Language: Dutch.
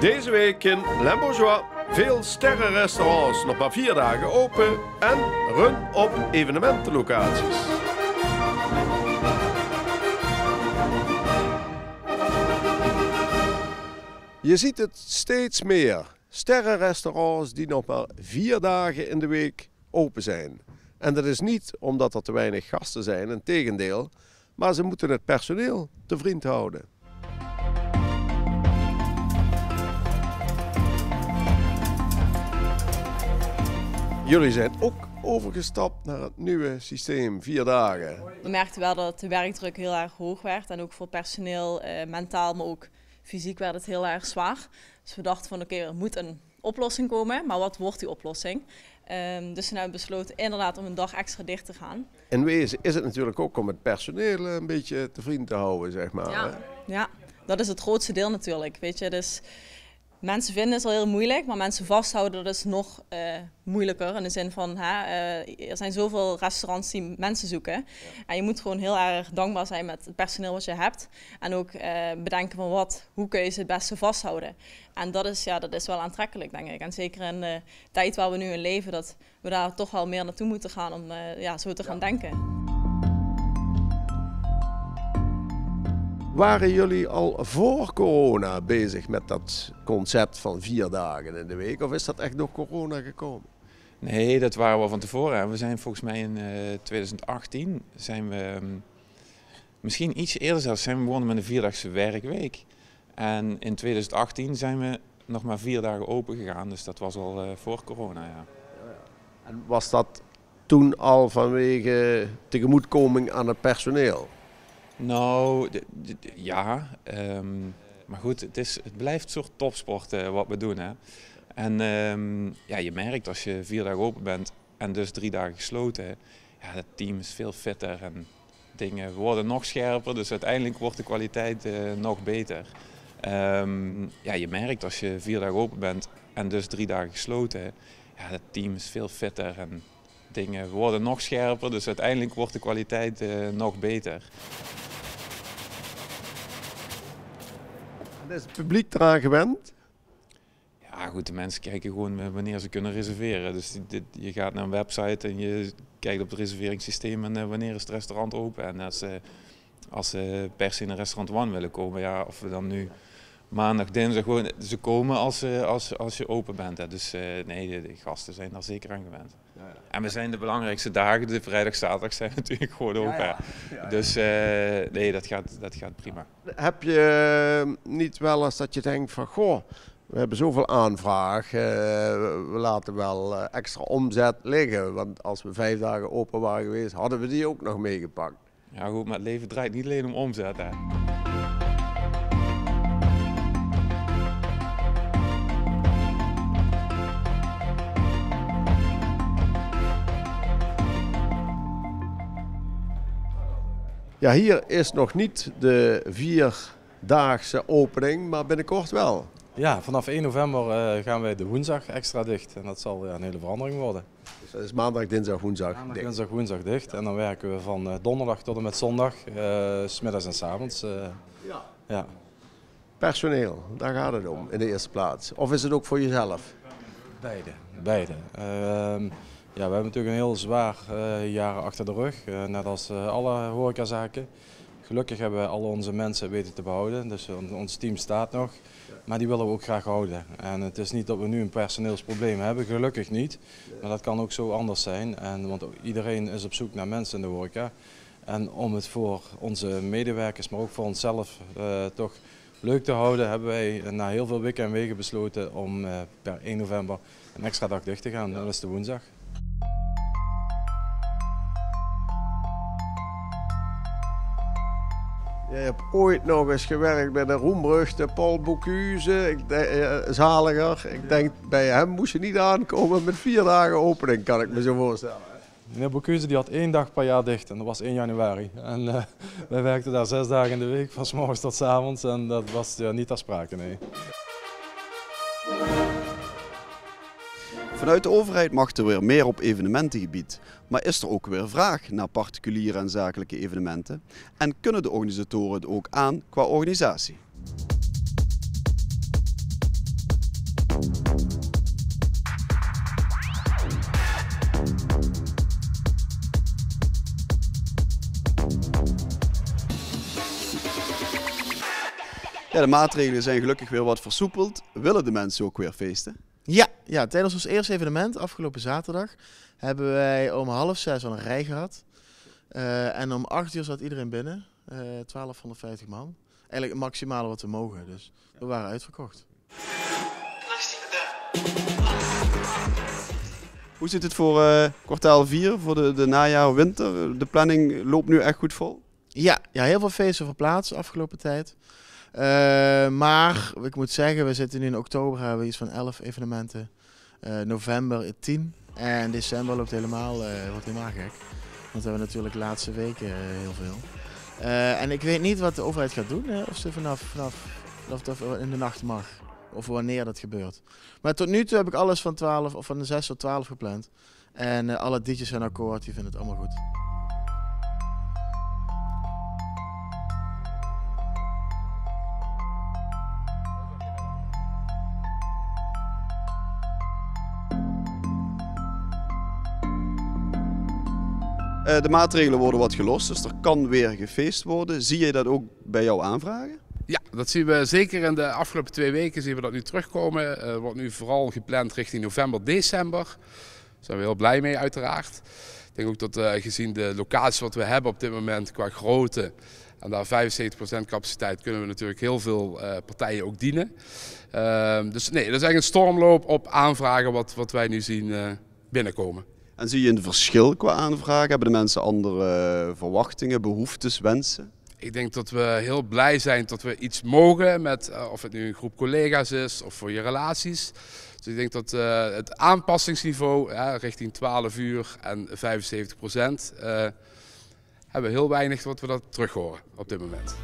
Deze week in Lembourgeois. Veel sterrenrestaurants nog maar vier dagen open en run op evenementenlocaties. Je ziet het steeds meer. Sterrenrestaurants die nog maar vier dagen in de week open zijn. En dat is niet omdat er te weinig gasten zijn, in tegendeel. Maar ze moeten het personeel te vriend houden. Jullie zijn ook overgestapt naar het nieuwe systeem, vier dagen. We merkten wel dat de werkdruk heel erg hoog werd. En ook voor personeel, eh, mentaal, maar ook fysiek werd het heel erg zwaar. Dus we dachten van oké, er moet een oplossing komen. Maar wat wordt die oplossing? Um, dus we hebben besloten inderdaad om een dag extra dicht te gaan. In wezen is het natuurlijk ook om het personeel een beetje te vriend te houden, zeg maar. Ja, ja dat is het grootste deel natuurlijk. Weet je, dus Mensen vinden het al heel moeilijk, maar mensen vasthouden dat is nog uh, moeilijker. In de zin van, hè, uh, er zijn zoveel restaurants die mensen zoeken. En je moet gewoon heel erg dankbaar zijn met het personeel wat je hebt. En ook uh, bedenken van wat, hoe kun je ze het beste vasthouden. En dat is, ja, dat is wel aantrekkelijk, denk ik. En zeker in de tijd waar we nu in leven, dat we daar toch wel meer naartoe moeten gaan om ja, zo te gaan denken. Waren jullie al voor corona bezig met dat concept van vier dagen in de week? Of is dat echt door corona gekomen? Nee, dat waren we van tevoren. We zijn volgens mij in 2018 eh, zijn we, ehm, misschien iets eerder zelfs, zijn we begonnen met een vierdagse werkweek. En in 2018 zijn we nog maar vier dagen open gegaan, dus dat was al uh, voor corona, ja. En was dat toen al vanwege tegemoetkoming aan het personeel? Nou, ja. Ehm, maar goed, het, is, het blijft een soort topsport uh, wat we doen. Hè. En um, ja, je merkt als je vier dagen open bent en dus drie dagen gesloten, ja, het team is veel fitter en dingen worden nog scherper. Dus uiteindelijk wordt de kwaliteit uh, nog beter. Um, ja, je merkt als je vier dagen open bent en dus drie dagen gesloten, ja, het team is veel fitter en dingen worden nog scherper. Dus uiteindelijk wordt de kwaliteit uh, nog beter. Is het publiek eraan gewend? Ja, goed, de mensen kijken gewoon wanneer ze kunnen reserveren. Dus dit, je gaat naar een website en je kijkt op het reserveringssysteem en uh, wanneer is het restaurant open. En als, als ze per se in een restaurant One willen komen, ja, of we dan nu maandag, dinsdag gewoon, ze komen als, als, als je open bent. Hè. Dus uh, nee, de, de, gasten zijn daar zeker aan gewend. Ja, ja. En we zijn de belangrijkste dagen, de vrijdag, zaterdag zijn natuurlijk gewoon open. Ja, dus uh, nee, dat gaat, dat gaat prima. Heb je uh, niet wel eens dat je denkt van, goh, we hebben zoveel aanvraag, we laten wel extra omzet liggen. Want als we vijf dagen open waren geweest, hadden we die ook nog meegepakt. Ja goed, maar het leven draait niet alleen om omzet. Hè. Ja, hier is nog niet de vierdaagse opening, maar binnenkort wel. Ja, vanaf 1 november uh, gaan wij de woensdag extra dicht. En dat zal ja, een hele verandering worden. Dus dat is maandag, dinsdag, woensdag maandag, dicht? dinsdag, woensdag dicht. En dan werken we van uh, donderdag tot en met zondag, uh, smiddags en s avonds. ja. ja. Personeel, daar gaat het om in de eerste plaats. Of is het ook voor jezelf? Beide. Beide. Ja, we hebben natuurlijk een heel zwaar uh, jaar achter de rug, uh, net als uh, alle horecazaken. Gelukkig hebben we al onze mensen weten te behouden, dus ons team staat nog. Maar die willen we ook graag houden. En het is niet dat we nu een personeelsprobleem hebben, gelukkig niet. Maar dat kan ook zo anders zijn, en, want iedereen is op zoek naar mensen in de horeca. En om het voor onze medewerkers, maar ook voor onszelf toch leuk te houden, hebben wij na heel veel weken en wegen besloten om per 1 november een extra dag dicht te gaan. Dat is de woensdag. Je hebt ooit nog eens gewerkt bij de roemruchte Paul Bocuse, ik uh, Zaliger. Ik denk, bij hem moest je niet aankomen met vier dagen opening, kan ik me zo voorstellen. Meneer Bocuse die had één dag per jaar dicht en dat was 1 januari. En uh, wij werkten daar zes dagen in de week, van s morgens tot s avonds. En dat was ja, niet ter sprake, nee. Vanuit de overheid mag er weer meer op evenementengebied, maar is er ook weer vraag naar particuliere en zakelijke evenementen en kunnen de organisatoren het ook aan qua organisatie? Ja, de maatregelen zijn gelukkig weer wat versoepeld. Willen de mensen ook weer feesten? Ja, ja, tijdens ons eerste evenement, afgelopen zaterdag, hebben wij om half zes al een rij gehad. Uh, en om acht uur zat iedereen binnen, uh, 1250 man. Eigenlijk het maximale wat we mogen, dus we waren uitverkocht. Hoe zit het voor uh, kwartaal 4, voor de, de najaar-winter? De planning loopt nu echt goed vol? Ja, ja heel veel feesten verplaatst de afgelopen tijd. Uh, maar ik moet zeggen, we zitten nu in oktober, hebben we iets van 11 evenementen. Uh, november 10 en december loopt helemaal, uh, wordt helemaal gek. Want we hebben natuurlijk de laatste weken heel veel. en ik weet niet wat de overheid gaat doen, hè? of ze vanaf, vanaf, vanaf in de nacht mag. Of wanneer dat gebeurt. Maar tot nu toe heb ik alles van, 12, of van de 6 tot 12 gepland. En alle DJ's zijn akkoord, die vinden het allemaal goed. De maatregelen worden wat gelost, dus er kan weer gefeest worden. Zie je dat ook bij jouw aanvragen? Ja, dat zien we zeker in de afgelopen twee weken zien we dat nu terugkomen. Er uh, wordt nu vooral gepland richting november, december. Daar zijn we heel blij mee uiteraard. Ik denk ook dat uh, gezien de locaties wat we hebben op dit moment qua grootte en daar 75% capaciteit kunnen we natuurlijk heel veel partijen ook dienen. Ehm, dus nee, dat is eigenlijk een stormloop op aanvragen wat, wat wij nu zien binnenkomen. En zie je een verschil qua aanvragen? Hebben de mensen andere verwachtingen, behoeftes, wensen? Ik denk dat we heel blij zijn dat we iets mogen met uh, of het nu een groep collega's is of voor je relaties. Dus ik denk dat uh, het aanpassingsniveau ja, richting 12 uur en 75 procent uh, hebben we heel weinig wat we dat terug horen op dit moment.